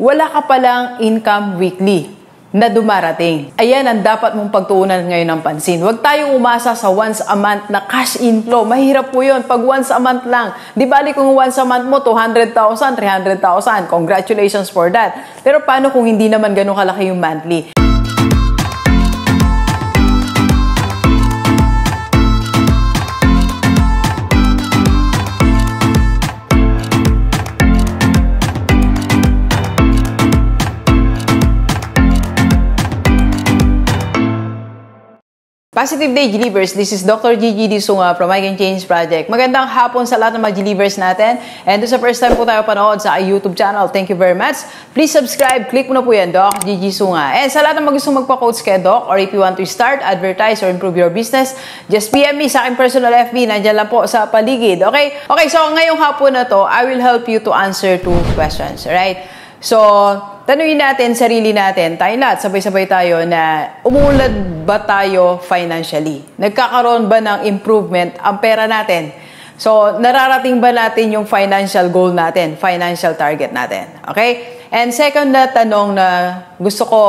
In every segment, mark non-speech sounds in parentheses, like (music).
wala ka palang income weekly na dumarating. Ayan ang dapat mong pagtuunan ngayon ng pansin. Huwag tayong umasa sa once a month na cash inflow. Mahirap po yun pag once a month lang. Di bali kung once a month mo, 200,000, 300,000. Congratulations for that. Pero paano kung hindi naman ganun kalaki yung monthly? Positive Day Believers, this is Dr. Gigi Disunga from I Can Change Project. Magandang hapon sa lahat ng mga Believers natin. And sa first time po tayo panood sa YouTube channel, thank you very much. Please subscribe, click mo na po yan, Doc Gigi Sunga. And sa lahat ng mga magpa-coach kay Doc, or if you want to start, advertise, or improve your business, just PM me sa aking personal FB, nandyan lang po sa paligid. Okay? Okay, so ngayong hapon na to, I will help you to answer two questions. Alright? So, tanungin natin sarili natin, tayo lahat, sabay-sabay tayo na umulad ba tayo financially? Nagkakaroon ba ng improvement ang pera natin? So, nararating ba natin yung financial goal natin, financial target natin? Okay? And second na tanong na gusto ko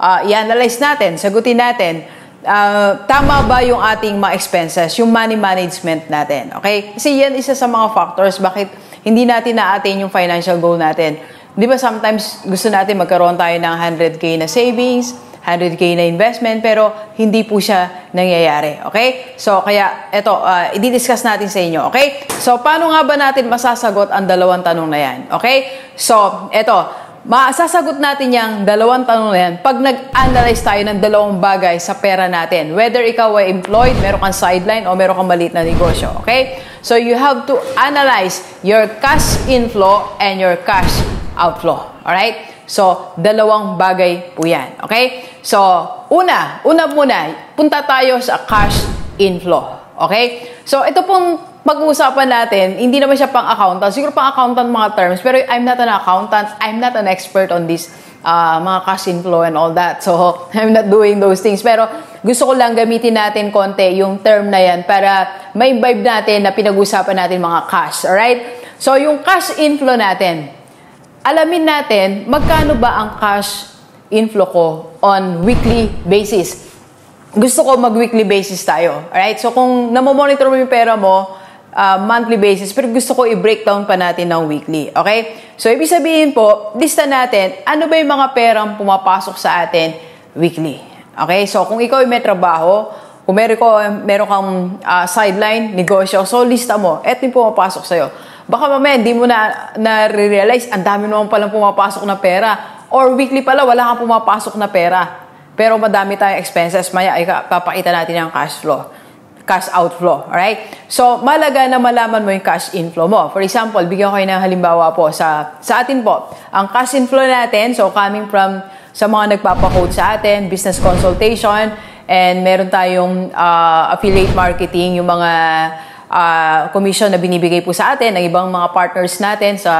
uh, i-analyze natin, sagutin natin, uh, tama ba yung ating mga expenses, yung money management natin? Okay? Kasi yan isa sa mga factors bakit hindi natin na-attain yung financial goal natin. Di ba sometimes gusto natin magkaroon tayo ng 100k na savings, 100k na investment, pero hindi po siya nangyayari. Okay? So, kaya ito, uh, i-discuss natin sa inyo. Okay? So, paano nga ba natin masasagot ang dalawang tanong na yan? Okay? So, ito, masasagot natin yung dalawang tanong na yan pag nag-analyze tayo ng dalawang bagay sa pera natin. Whether ikaw ay employed, meron kang sideline, o meron kang maliit na negosyo. Okay? So, you have to analyze your cash inflow and your cash outflow. Alright? So, dalawang bagay po yan. Okay? So, una, una muna, punta tayo sa cash inflow. Okay? So, ito pong pag-uusapan natin, hindi naman siya pang accountant. Siguro pang accountant mga terms, pero I'm not an accountant. I'm not an expert on this uh, mga cash inflow and all that. So, (laughs) I'm not doing those things. Pero gusto ko lang gamitin natin konti yung term na yan para may vibe natin na pinag-usapan natin mga cash. Alright? So, yung cash inflow natin, alamin natin magkano ba ang cash inflow ko on weekly basis. Gusto ko mag-weekly basis tayo. Alright? So kung namomonitor mo yung pera mo, uh, monthly basis, pero gusto ko i-breakdown pa natin ng weekly. Okay? So ibig sabihin po, lista natin, ano ba yung mga perang pumapasok sa atin weekly. Okay? So kung ikaw ay may trabaho, kung meron, ko, meron kang uh, sideline, negosyo, so lista mo, eto yung pumapasok sa'yo. Baka mamaya, hindi mo na, na-realize, ang dami naman palang pumapasok na pera. Or weekly pala, wala kang pumapasok na pera. Pero madami tayong expenses, maya ay papakita natin yung cash flow cash outflow. Alright? So, malaga na malaman mo yung cash inflow mo. For example, bigyan ko kayo ng halimbawa po sa, sa atin po. Ang cash inflow natin, so coming from sa mga nagpapakode sa atin, business consultation, and meron tayong uh, affiliate marketing, yung mga uh, commission na binibigay po sa atin ng ibang mga partners natin sa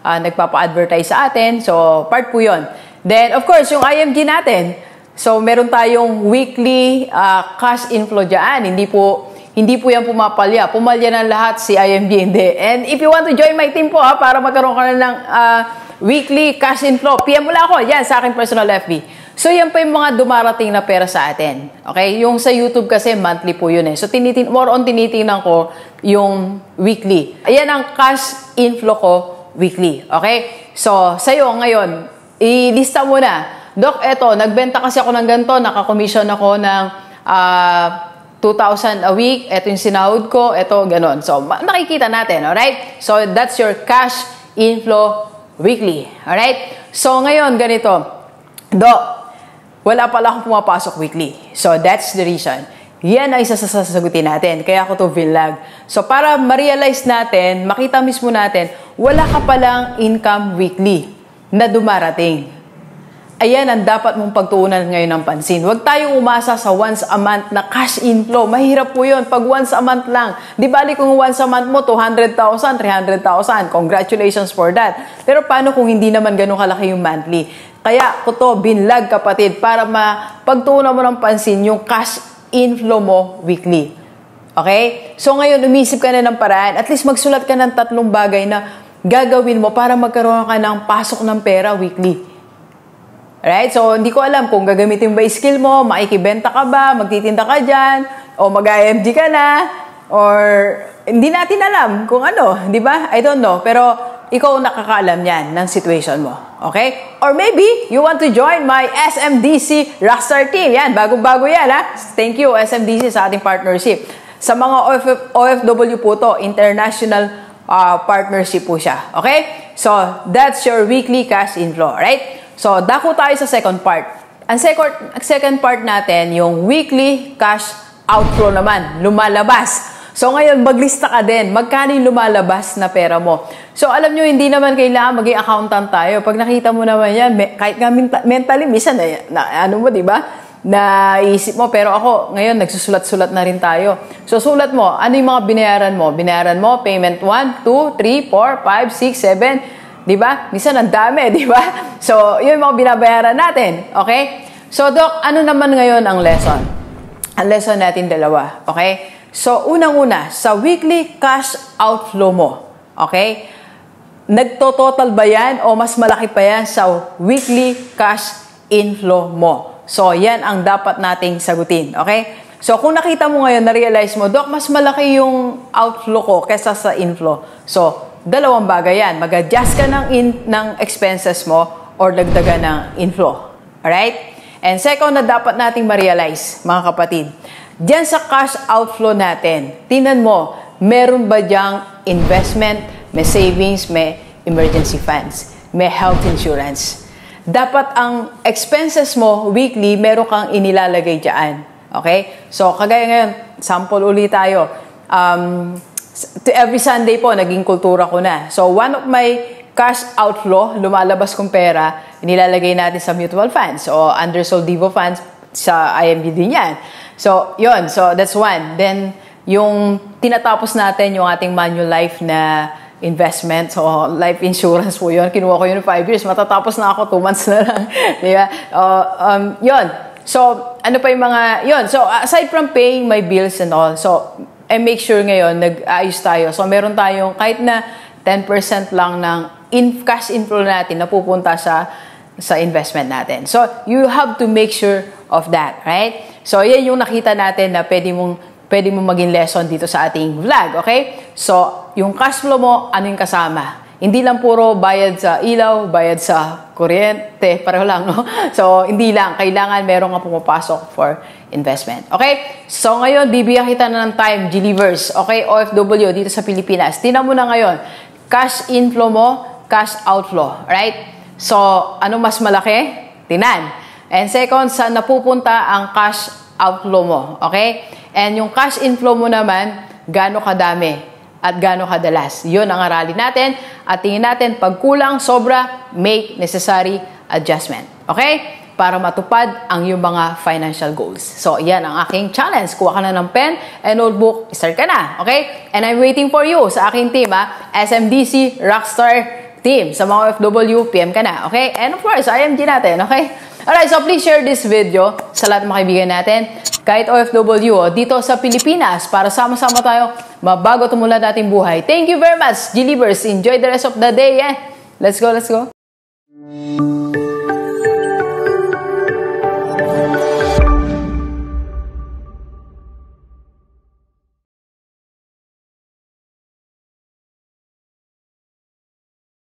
uh, nagpapa-advertise sa atin. So, part po yon. Then, of course, yung IMG natin. So, meron tayong weekly uh, cash inflow dyan. Hindi po hindi po yan pumapalya. Pumalya ng lahat si IMG, hindi. And if you want to join my team po ha, para magkaroon ka na ng uh, weekly cash inflow, PM mo lang ako. Yan, sa aking personal FB. So, yan pa yung mga dumarating na pera sa atin. Okay? Yung sa YouTube kasi, monthly po yun eh. So, tinitin more on tinitingnan ko yung weekly. Ayan ang cash inflow ko weekly. Okay? So, sa'yo ngayon, ilista mo na. Dok, eto, nagbenta kasi ako ng ganito, nakakomission ako ng uh, 2,000 a week, eto yung sinahod ko, eto, ganon. So, nakikita natin, alright? So, that's your cash inflow weekly. Alright? So, ngayon, ganito. Dok, wala pala akong pumapasok weekly. So, that's the reason. Yan ang isa sa sasagutin natin. Kaya ako to vlog. So, para ma-realize natin, makita mismo natin, wala ka palang income weekly na dumarating. Ayan ang dapat mong pagtuunan ngayon ng pansin. Huwag tayong umasa sa once a month na cash inflow. Mahirap po yun pag once a month lang. Di bali kung once a month mo, 200,000, 300,000. Congratulations for that. Pero paano kung hindi naman ganun kalaki yung monthly? Kaya ko to binlag kapatid para mapagtuunan mo ng pansin yung cash inflow mo weekly. Okay? So ngayon, umisip ka na ng paraan. At least magsulat ka ng tatlong bagay na gagawin mo para magkaroon ka ng pasok ng pera weekly? Right? So, hindi ko alam kung gagamitin ba yung skill mo, makikibenta ka ba, magtitinda ka dyan, o mag-IMG ka na, or hindi natin alam kung ano, di ba? I don't know. Pero ikaw nakakaalam yan ng situation mo. Okay? Or maybe you want to join my SMDC Rockstar team. Yan, bagong-bago yan ha. Thank you SMDC sa ating partnership. Sa mga OF, OFW po to, international uh, partnership po siya. Okay? So, that's your weekly cash inflow, right? So, dako tayo sa second part. Ang second, second part natin, yung weekly cash outflow naman, lumalabas. So, ngayon, maglista ka din. Magkano yung lumalabas na pera mo? So, alam nyo, hindi naman kailangan maging accountant tayo. Pag nakita mo naman yan, kahit nga mentally, minsan, na, na ano mo, di ba? Naisip mo. Pero ako, ngayon, nagsusulat-sulat na rin tayo. So, sulat mo, ano yung mga binayaran mo? Binayaran mo, payment 1, 2, 3, 4, 5, 6, 7, Di ba? Minsan ang dami, (laughs) di ba? So, yun yung mga binabayaran natin. Okay? So, Doc, ano naman ngayon ang lesson? Ang lesson natin dalawa. Okay? So, unang-una, sa weekly cash outflow mo. Okay? Nagto-total ba yan o mas malaki pa yan sa weekly cash inflow mo? So, yan ang dapat nating sagutin. Okay? So, kung nakita mo ngayon, na-realize mo, Doc, mas malaki yung outflow ko kesa sa inflow. So, dalawang bagay yan. Mag-adjust ka ng, in, ng expenses mo or dagdagan ng inflow. Alright? And second na dapat nating ma-realize, mga kapatid, Diyan sa cash outflow natin, tinan mo, meron ba diyang investment, may savings, may emergency funds, may health insurance. Dapat ang expenses mo weekly, meron kang inilalagay dyan. Okay? So, kagaya ngayon, sample ulit tayo. Um, to every Sunday po, naging kultura ko na. So, one of my cash outflow, lumalabas kong pera, inilalagay natin sa mutual funds o undersold Divo funds sa IMB din yan. So, yon So, that's one. Then, yung tinatapos natin yung ating manual life na investment. So, life insurance po yun. Kinuha ko yun 5 years. Matatapos na ako 2 months na lang. (laughs) Di ba? Uh, um, yun. So, ano pa yung mga, yun. So, aside from paying my bills and all, so, I make sure ngayon, nag-ayos tayo. So, meron tayong kahit na 10% lang ng in cash inflow natin na pupunta sa sa investment natin. So, you have to make sure of that, right? So, yan yung nakita natin na pwede mong, pwede mong maging lesson dito sa ating vlog, okay? So, yung cash flow mo, ano yung kasama? Hindi lang puro bayad sa ilaw, bayad sa kuryente, (laughs) pareho lang, no? So, hindi lang. Kailangan meron ka pumapasok for investment. Okay? So ngayon, bibigyan kita na ng time, Gilivers, okay, OFW dito sa Pilipinas. Tinan mo na ngayon, cash inflow mo, cash outflow, right? So, ano mas malaki? Tinan. And second, saan napupunta ang cash outflow mo, okay? And yung cash inflow mo naman, gaano kadami at gaano kadalas. Yun ang aralin natin at tingin natin pag kulang, sobra, make necessary adjustment. Okay? para matupad ang iyong mga financial goals. So, yan ang aking challenge. Kuha ka na ng pen and notebook, start ka na. Okay? And I'm waiting for you sa aking team, ha? SMDC Rockstar Team. Sa mga OFW, PM ka na. Okay? And of course, IMG natin. Okay? Alright, so please share this video sa lahat ng mga kaibigan natin. Kahit OFW, oh, dito sa Pilipinas, para sama-sama tayo, mabago tumulad ating buhay. Thank you very much, Gilivers. Enjoy the rest of the day. Eh? Let's go, let's go.